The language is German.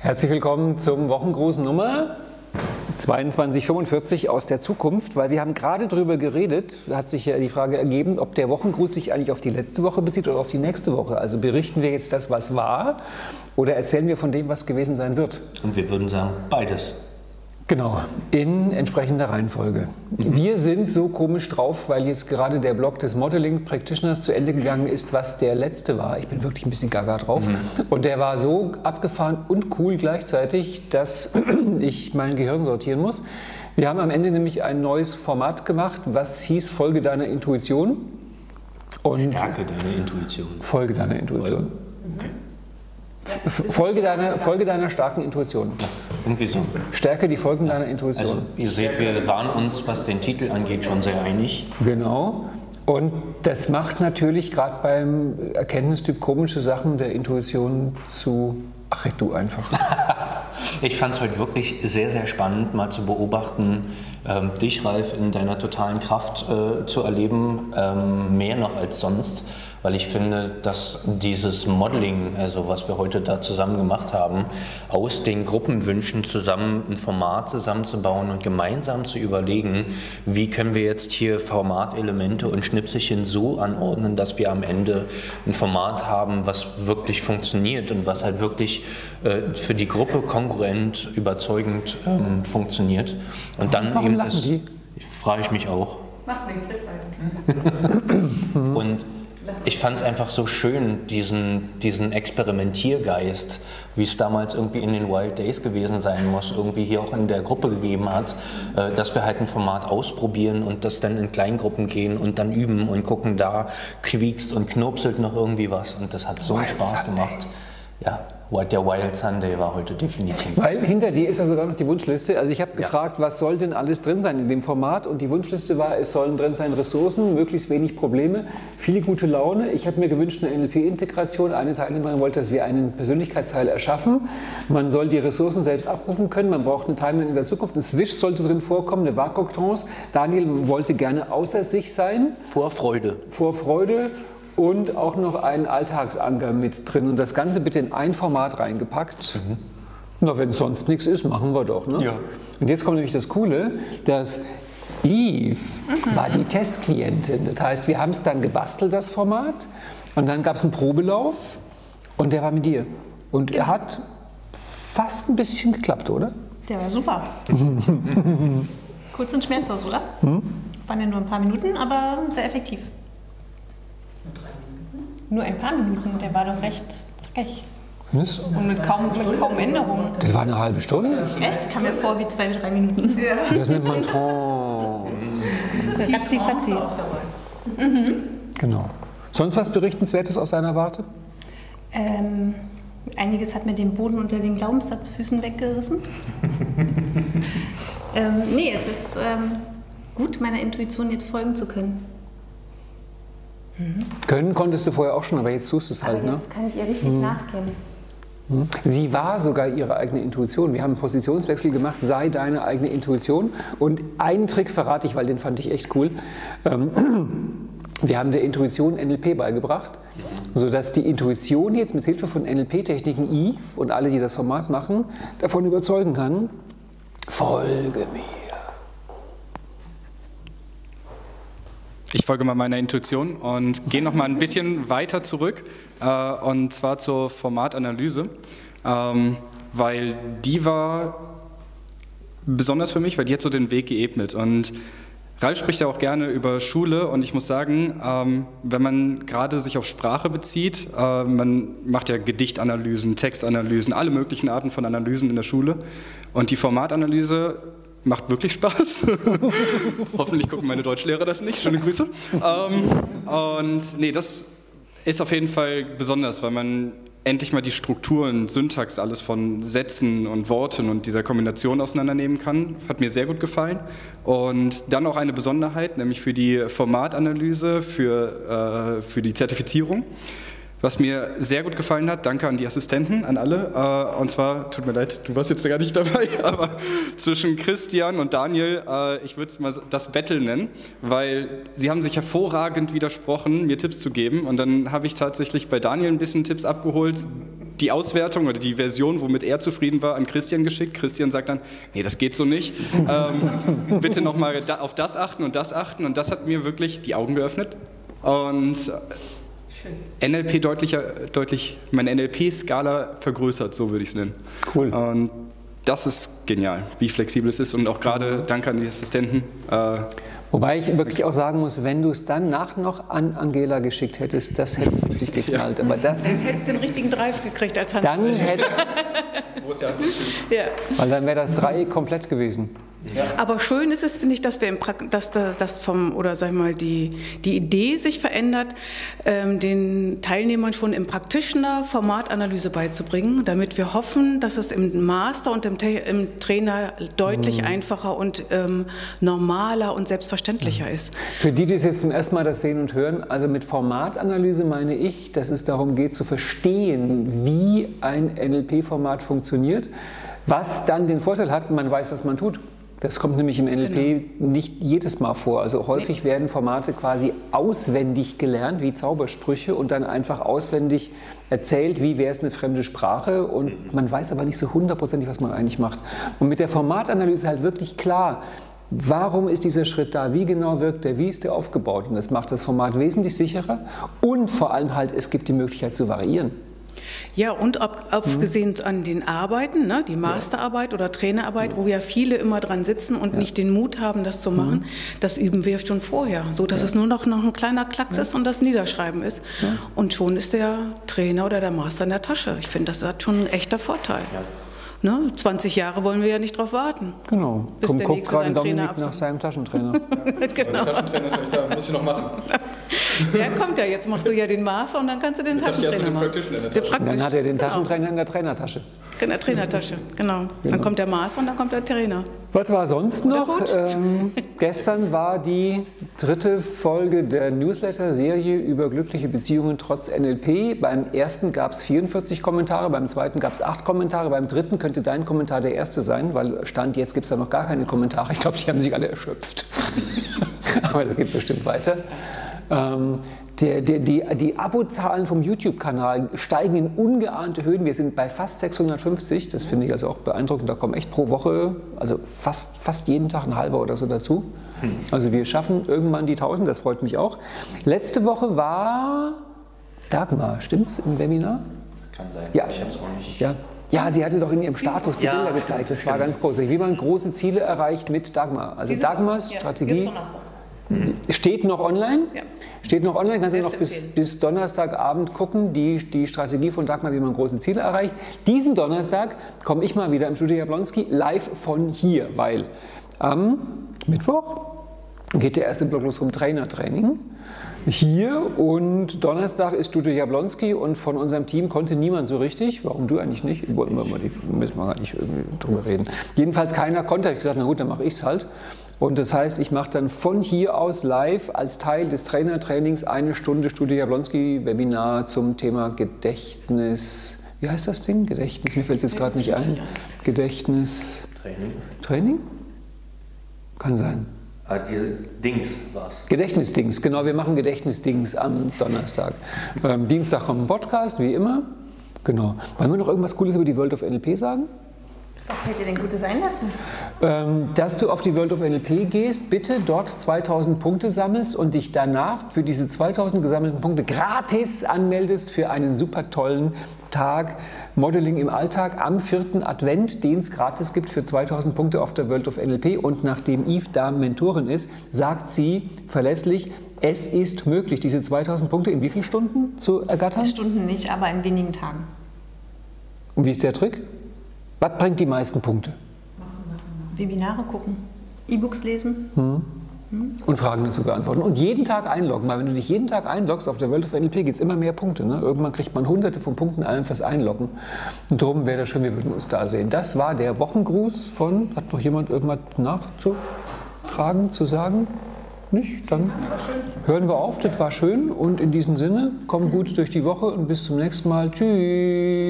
Herzlich willkommen zum Wochengruß Nummer 2245 aus der Zukunft, weil wir haben gerade darüber geredet, hat sich ja die Frage ergeben, ob der Wochengruß sich eigentlich auf die letzte Woche bezieht oder auf die nächste Woche. Also berichten wir jetzt das, was war, oder erzählen wir von dem, was gewesen sein wird? Und wir würden sagen, beides. Genau, in entsprechender Reihenfolge. Mhm. Wir sind so komisch drauf, weil jetzt gerade der Blog des Modeling Practitioners zu Ende gegangen ist, was der letzte war. Ich bin wirklich ein bisschen gaga drauf. Mhm. Und der war so abgefahren und cool gleichzeitig, dass ich mein Gehirn sortieren muss. Wir haben am Ende nämlich ein neues Format gemacht, was hieß Folge deiner Intuition. Und Stärke deiner Intuition. Folge deiner Intuition. Okay. Folge deiner, Folge deiner starken Intuition. Irgendwie so. Stärke die Folgen deiner Intuition. Also ihr seht, wir waren uns, was den Titel angeht, schon sehr einig. Genau. Und das macht natürlich gerade beim Erkenntnistyp komische Sachen der Intuition zu Ach, du einfach. ich fand es heute wirklich sehr, sehr spannend, mal zu beobachten, ähm, dich, Ralf, in deiner totalen Kraft äh, zu erleben, ähm, mehr noch als sonst weil ich finde, dass dieses Modeling, also was wir heute da zusammen gemacht haben, aus den Gruppenwünschen zusammen ein Format zusammenzubauen und gemeinsam zu überlegen, wie können wir jetzt hier Formatelemente und Schnipselchen so anordnen, dass wir am Ende ein Format haben, was wirklich funktioniert und was halt wirklich äh, für die Gruppe konkurrent überzeugend ähm, funktioniert. Und dann Warum eben das, frage ich mich auch. Macht nichts, weiter. und ich fand es einfach so schön, diesen, diesen Experimentiergeist, wie es damals irgendwie in den Wild Days gewesen sein muss, irgendwie hier auch in der Gruppe gegeben hat, äh, dass wir halt ein Format ausprobieren und das dann in Kleingruppen gehen und dann üben und gucken, da quiekst und knurpselt noch irgendwie was und das hat so Wild Spaß Sunday. gemacht. Ja, der Wild Sunday war heute definitiv. Weil hinter dir ist ja sogar noch die Wunschliste. Also ich habe ja. gefragt, was soll denn alles drin sein in dem Format? Und die Wunschliste war, es sollen drin sein Ressourcen, möglichst wenig Probleme, viel gute Laune. Ich habe mir gewünscht eine NLP-Integration. Eine Teilnehmerin wollte, dass wir einen Persönlichkeitsteil erschaffen. Man soll die Ressourcen selbst abrufen können. Man braucht eine Timeline in der Zukunft. Ein Switch sollte drin vorkommen, eine Vakuum-Trance. Daniel wollte gerne außer sich sein. Vor Freude. Und auch noch einen Alltagsanker mit drin und das Ganze bitte in ein Format reingepackt. Mhm. Na, wenn sonst nichts ist, machen wir doch. Ne? Ja. Und jetzt kommt nämlich das Coole, dass Eve mhm. war die Testklientin. Das heißt, wir haben es dann gebastelt, das Format, und dann gab es einen Probelauf und der war mit dir. Und genau. er hat fast ein bisschen geklappt, oder? Der war super. Kurz und schmerzlos, oder? Hm? Waren ja nur ein paar Minuten, aber sehr effektiv. Nur ein paar Minuten, der war doch recht zackig. Was? Und mit kaum, mit kaum Änderungen. Das war eine halbe Stunde. Echt? Kam mir vor wie zwei, drei Minuten. Ja. Das nennt man Trance. Ratzi, fatzi. Mhm. Genau. Sonst was Berichtenswertes aus deiner Warte? Ähm, einiges hat mir den Boden unter den Glaubenssatzfüßen weggerissen. ähm, nee, es ist ähm, gut, meiner Intuition jetzt folgen zu können. Mhm. Können konntest du vorher auch schon, aber jetzt tust du es halt. Aber jetzt ne? kann ich ihr richtig mhm. nachgehen. Mhm. Sie war sogar ihre eigene Intuition. Wir haben einen Positionswechsel gemacht, sei deine eigene Intuition. Und einen Trick verrate ich, weil den fand ich echt cool. Ähm, wir haben der Intuition NLP beigebracht, sodass die Intuition jetzt mit Hilfe von NLP-Techniken Eve und alle, die das Format machen, davon überzeugen kann, folge mir. Ich folge mal meiner Intuition und gehe noch mal ein bisschen weiter zurück äh, und zwar zur Formatanalyse, ähm, weil die war besonders für mich, weil die hat so den Weg geebnet. Und Ralf spricht ja auch gerne über Schule und ich muss sagen, ähm, wenn man gerade sich auf Sprache bezieht, äh, man macht ja Gedichtanalysen, Textanalysen, alle möglichen Arten von Analysen in der Schule. Und die Formatanalyse macht wirklich Spaß. Hoffentlich gucken meine Deutschlehrer das nicht. Schöne Grüße. Ähm, und nee, das ist auf jeden Fall besonders, weil man endlich mal die Strukturen, Syntax, alles von Sätzen und Worten und dieser Kombination auseinandernehmen kann. Hat mir sehr gut gefallen. Und dann auch eine Besonderheit, nämlich für die Formatanalyse, für, äh, für die Zertifizierung. Was mir sehr gut gefallen hat, danke an die Assistenten, an alle. Äh, und zwar, tut mir leid, du warst jetzt gar nicht dabei, aber zwischen Christian und Daniel, äh, ich würde es mal das Battle nennen, weil sie haben sich hervorragend widersprochen, mir Tipps zu geben. Und dann habe ich tatsächlich bei Daniel ein bisschen Tipps abgeholt, die Auswertung oder die Version, womit er zufrieden war, an Christian geschickt. Christian sagt dann, nee, das geht so nicht. ähm, bitte nochmal auf das achten und das achten. Und das hat mir wirklich die Augen geöffnet. Und NLP deutlicher, deutlich, meine NLP-Skala vergrößert, so würde ich es nennen. Cool. Und das ist genial, wie flexibel es ist und auch gerade danke an die Assistenten. Äh, Wobei ich wirklich auch sagen muss, wenn du es dann nach noch an Angela geschickt hättest, das hätte richtig geknallt. Aber das dann hättest du den richtigen Drive gekriegt als Hand. Dann hättest ja. Weil dann wäre das Dreieck komplett gewesen. Ja. Aber schön ist es, finde ich, dass wir im dass das vom oder sag mal die die Idee sich verändert, ähm, den Teilnehmern schon im Practitioner Formatanalyse beizubringen, damit wir hoffen, dass es im Master und im, im Trainer deutlich mhm. einfacher und ähm, normaler und selbstverständlicher mhm. ist. Für die, die es jetzt zum ersten Mal das sehen und hören, also mit Formatanalyse meine ich, dass es darum geht zu verstehen, wie ein NLP-Format funktioniert, was dann den Vorteil hat, man weiß, was man tut. Das kommt nämlich im NLP genau. nicht jedes Mal vor. Also häufig nee. werden Formate quasi auswendig gelernt, wie Zaubersprüche, und dann einfach auswendig erzählt, wie wäre es eine fremde Sprache. Und man weiß aber nicht so hundertprozentig, was man eigentlich macht. Und mit der Formatanalyse halt wirklich klar, Warum ist dieser Schritt da? Wie genau wirkt der? Wie ist der aufgebaut? Und das macht das Format wesentlich sicherer und vor allem halt, es gibt die Möglichkeit zu variieren. Ja, und ab, abgesehen mhm. an den Arbeiten, ne, die Masterarbeit oder Trainerarbeit, wo ja viele immer dran sitzen und ja. nicht den Mut haben, das zu machen, mhm. das üben wir schon vorher, so dass ja. es nur noch, noch ein kleiner Klacks ist und das Niederschreiben ist. Und schon ist der Trainer oder der Master in der Tasche. Ich finde, das hat schon ein echter Vorteil. Ne? 20 Jahre wollen wir ja nicht drauf warten. Genau. Bis Komm, der nächste seinen Trainer nach seinem Taschentrainer. ja. genau. Taschentrainer ist da, muss ich noch machen. Der kommt ja, jetzt machst du ja den Master und dann kannst du den jetzt Taschentrainer machen. Den dann hat er den. Taschentrainer genau. in der Trainertasche. In der Trainertasche, genau. Dann genau. kommt der Master und dann kommt der Trainer. Was war sonst noch? Ähm, gestern war die dritte Folge der Newsletter-Serie über glückliche Beziehungen trotz NLP. Beim ersten gab es 44 Kommentare, beim zweiten gab es acht Kommentare, beim dritten könnte dein Kommentar der erste sein, weil Stand jetzt gibt es da noch gar keine Kommentare. Ich glaube, die haben sich alle erschöpft. Aber das geht bestimmt weiter. Ähm, der, der, die, die Abozahlen vom YouTube-Kanal steigen in ungeahnte Höhen. Wir sind bei fast 650. Das finde ich also auch beeindruckend. Da kommen echt pro Woche, also fast, fast jeden Tag ein halber oder so dazu. Hm. Also wir schaffen irgendwann die 1000. Das freut mich auch. Letzte Woche war Dagmar, stimmt's, im Webinar? Kann sein. Ja. Ich habe es auch nicht. Ja. Ja, sie hatte doch in ihrem Status die ja, Bilder gezeigt. Das war ganz groß. Wie man große Ziele erreicht mit Dagmar. Also Dagmars Strategie. Ja, Steht noch online? Ja. Steht noch online, kannst du noch bis, bis, Donnerstagabend gucken, die, die Strategie von Dagmar, wie man große Ziele erreicht. Diesen Donnerstag komme ich mal wieder im Studio Jablonski live von hier, weil am Mittwoch geht der erste Block los vom Trainertraining hier und Donnerstag ist Studio Jablonski und von unserem Team konnte niemand so richtig. Warum du eigentlich nicht? Wollen wir mal die, müssen wir gar nicht irgendwie drüber reden. Jedenfalls keiner konnte. Ich gesagt, na gut, dann mache ich es halt. Und das heißt, ich mache dann von hier aus live als Teil des Trainertrainings eine Stunde Studio Jablonski-Webinar zum Thema Gedächtnis. Wie heißt das Ding? Gedächtnis? Mir fällt es jetzt gerade nicht ein. Gedächtnis. Training. Training? Kann sein. Ah, diese Dings war es. Gedächtnisdings, genau. Wir machen Gedächtnisdings am Donnerstag. Ähm, Dienstag kommt ein Podcast, wie immer. Genau. Wollen wir noch irgendwas Cooles über die World of NLP sagen? Was fällt dir denn Gutes ein dazu? Ähm, dass du auf die World of NLP gehst, bitte dort 2000 Punkte sammelst und dich danach für diese 2000 gesammelten Punkte gratis anmeldest für einen super tollen Tag Modeling im Alltag am vierten Advent, den es gratis gibt für 2000 Punkte auf der World of NLP. Und nachdem Eve da Mentorin ist, sagt sie verlässlich, es ist möglich, diese 2000 Punkte in wie vielen Stunden zu ergattern? In Stunden nicht, aber in wenigen Tagen. Und wie ist der Trick? Was bringt die meisten Punkte? Webinare gucken, E-Books lesen. Hm. Und Fragen dazu beantworten. Und jeden Tag einloggen, weil wenn du dich jeden Tag einloggst, auf der World of NLP gibt es immer mehr Punkte. Ne? Irgendwann kriegt man hunderte von Punkten allein fürs Einloggen. Und darum wäre das schön, wir würden uns da sehen. Das war der Wochengruß von, hat noch jemand irgendwas nachzutragen, zu sagen? Nicht? Dann hören wir auf, das war schön und in diesem Sinne, komm gut durch die Woche und bis zum nächsten Mal. Tschüss.